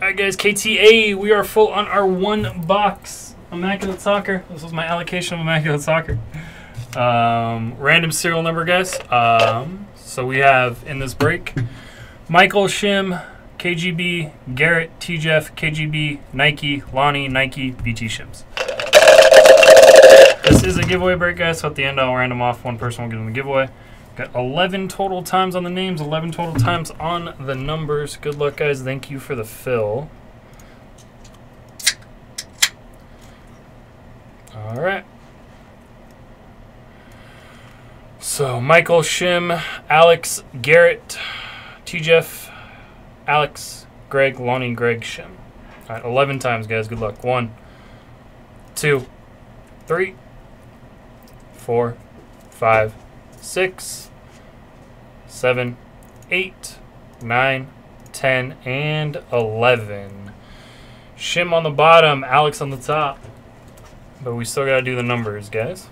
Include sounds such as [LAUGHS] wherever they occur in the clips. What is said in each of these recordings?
Alright, guys, KTA, we are full on our one box Immaculate Soccer. This was my allocation of Immaculate Soccer. Um, random serial number, guys. Um, so we have in this break Michael Shim, KGB, Garrett, T Jeff, KGB, Nike, Lonnie, Nike, BT Shims. This is a giveaway break, guys. So at the end, I'll random off one person will get in the giveaway. Got 11 total times on the names, 11 total times on the numbers. Good luck, guys. Thank you for the fill. All right. So, Michael Shim, Alex, Garrett, T Jeff, Alex, Greg, Lonnie, Greg, Shim. All right, 11 times, guys. Good luck. One, two, three, four, five, six, seven, eight, nine, ten, and eleven. Shim on the bottom, Alex on the top. But we still gotta do the numbers, guys.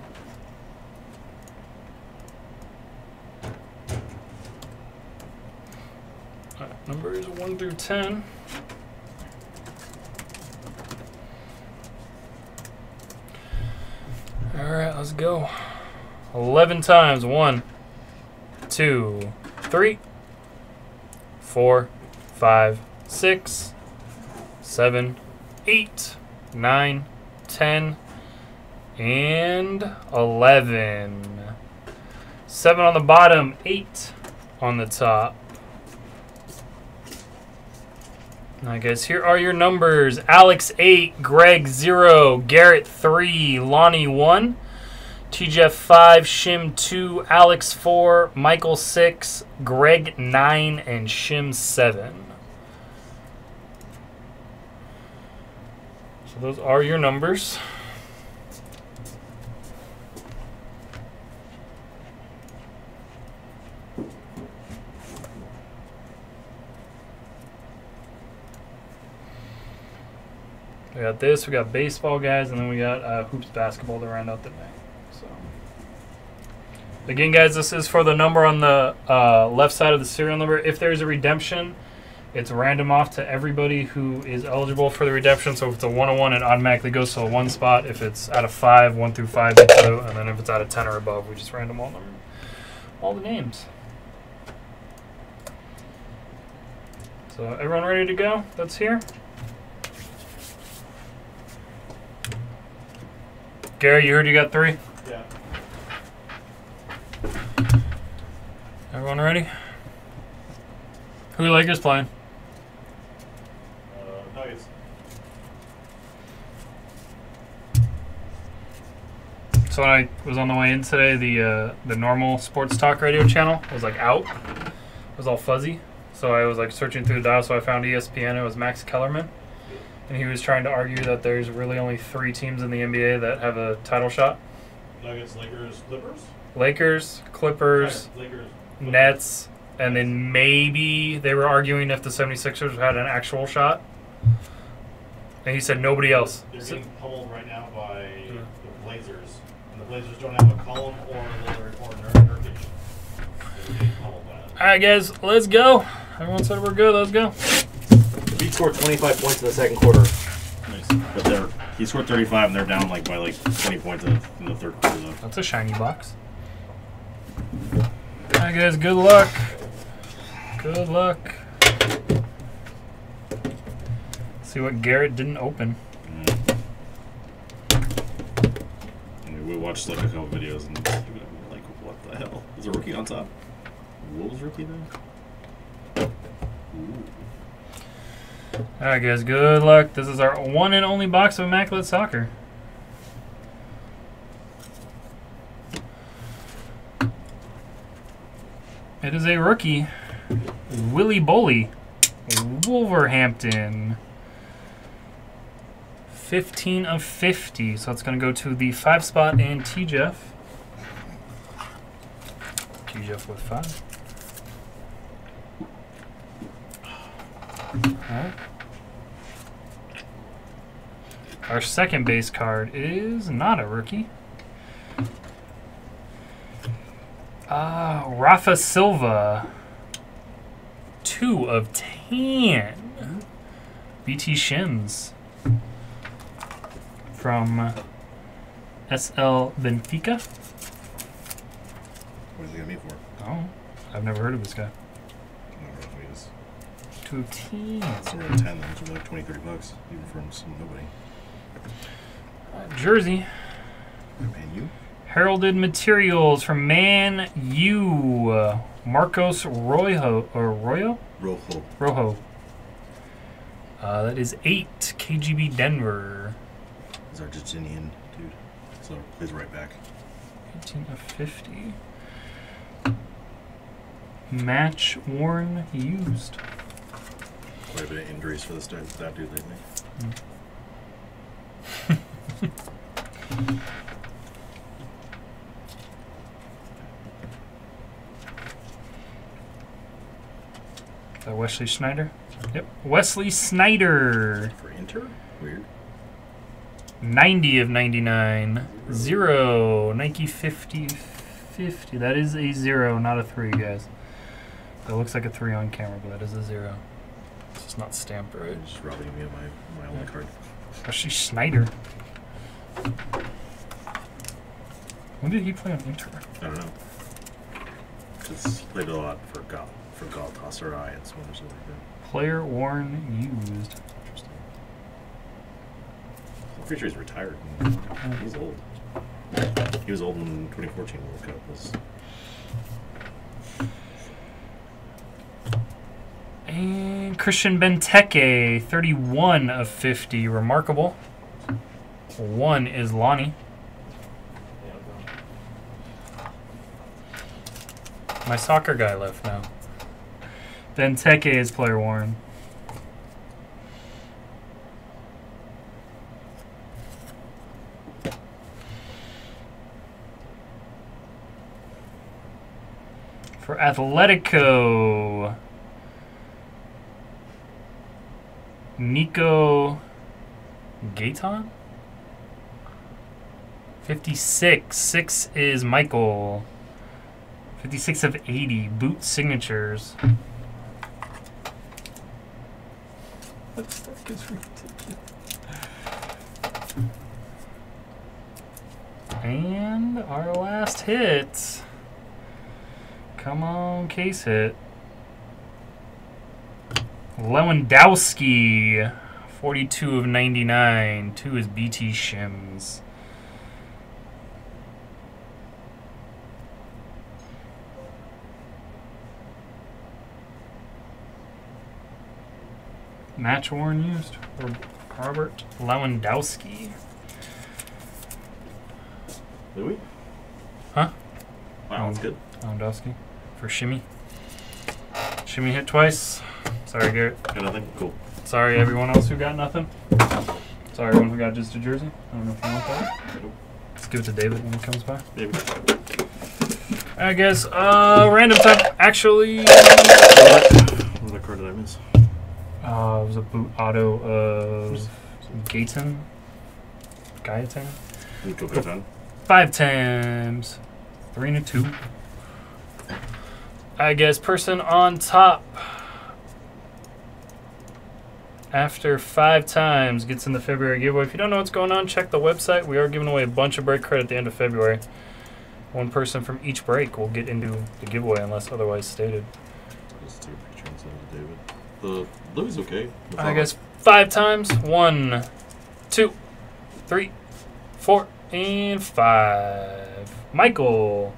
Numbers one through ten. Alright, let's go. 11 times. One, two, three, four, five, six, seven, eight, nine, ten, and 11. Seven on the bottom, eight on the top. Right, guys, here are your numbers. Alex, 8. Greg, 0. Garrett, 3. Lonnie, 1. TJF 5, Shim 2, Alex 4, Michael 6, Greg 9, and Shim 7. So those are your numbers. We got this, we got baseball guys, and then we got uh, hoops basketball to round out the night. Again, guys, this is for the number on the uh, left side of the serial number. If there's a redemption, it's random off to everybody who is eligible for the redemption. So if it's a one on one, it automatically goes to a one spot. If it's out of five, one through five, they two, and then if it's out of ten or above, we just random all number, all the names. So everyone ready to go? That's here. Gary, you heard you got three. Yeah. Everyone ready? Who Lakers playing? Uh, Nuggets. So when I was on the way in today, the uh, the normal sports talk radio channel was like out. It was all fuzzy. So I was like searching through the dial, so I found ESPN. It was Max Kellerman, and he was trying to argue that there's really only three teams in the NBA that have a title shot: Nuggets, Lakers, Clippers. Lakers, Clippers, Lakers. Clippers. Nets, and then maybe they were arguing if the 76ers had an actual shot. And he said nobody else. They're So- getting pummeled right now by Yeah. the Blazers, and the Blazers don't have a McCollum or a Lillard or Nur- Nurkic. They're getting pummeled by. All right, guys, let's go. Everyone said we're good. Let's go. Beat scored 25 points in the second quarter. Nice. But they're he scored 35 and they're down like by like 20 points in, in the third quarter. Though. That's a shiny box. Guys, good luck. Good luck. See what Garrett didn't open. Mean, we watched like a couple videos and like, what the hell? Is a rookie on top? Wolves rookie there? Ooh. All right, guys, good luck. This is our one and only box of Immaculate Soccer. Is a rookie, Willy Boly, Wolverhampton. 15 of 50, so it's going to go to the five spot and T Jeff. T Jeff with five. Alright. Our second base card is not a rookie. Ah, Rafa Silva. Two of ten. BT Shims from uh, SL Benfica. What is he gonna be for? Oh, I've never heard of this guy. I don't know if he is. Two of teams. It's around 10, then it's like 20, 30 bucks, even from some nobody. Uh, jersey. Man, you? Heralded materials from Man U. Marcos Rojo. or Royo Rojo. Rojo. Uh, that is eight KGB Denver. He's Argentinian dude. So plays right back. 18 of 50. Match worn used. Quite a bit of injuries for this dude, that dude lately. Is [LAUGHS] that Wesley Sneijder? Yep. Wesley Sneijder. For Inter? Weird. 90 of 99. Zero. Nike 50 50. That is a zero, not a three, guys. That looks like a three on camera, but that is a zero. It's just not stamped right. Just robbing me of my, my only card. Wesley Sneijder. When did he play on Inter? I don't know. Just played a lot for Gal for Galatasaray and some other stuff like that. Player worn used. Interesting. I'm pretty sure he's retired. Oh. He's old. He was old in 2014 World Cup. Was And Christian Benteke, 31 of 50. Remarkable. One is Lonnie. My soccer guy left now. Benteke is player worn. For Atletico, Nico Gaitán? 56. 6 is Michael. 56 of 80. Boot signatures. That stuff is ridiculous. And our last hit. Come on, case hit. Lewandowski, 42 of 99. Two is BT Shims. Match worn used for Robert Lewandowski. Louis? Huh? Wow, that's good. Lewandowski for Shimmy. Shimmy hit twice. Sorry, Garrett. Got nothing? Cool. Sorry, everyone else who got nothing. Sorry, everyone who got just a jersey. I don't know if you want that. Let's give it to David when he comes by. Maybe. I guess. Uh, random time. Actually, What card did I miss? Uh, it was a boot auto of Gaten. Gaitán. Nico Gaitán. Five times. Three and a two. I guess person on top after five times gets in the February giveaway. If you don't know what's going on, check the website. We are giving away a bunch of break credit at the end of February. One person from each break will get into the giveaway unless otherwise stated. Just take a picture and send to David. The Louis okay. I guess five times. One, two, three, four, and five. Michael.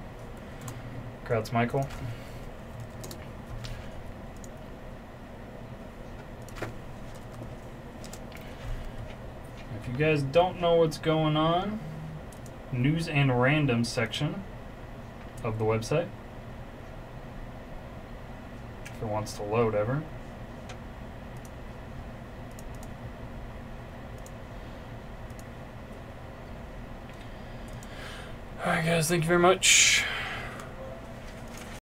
Crowd's Michael. If you guys don't know what's going on, news and random section of the website. If it wants to load ever. Guys, thank you very much.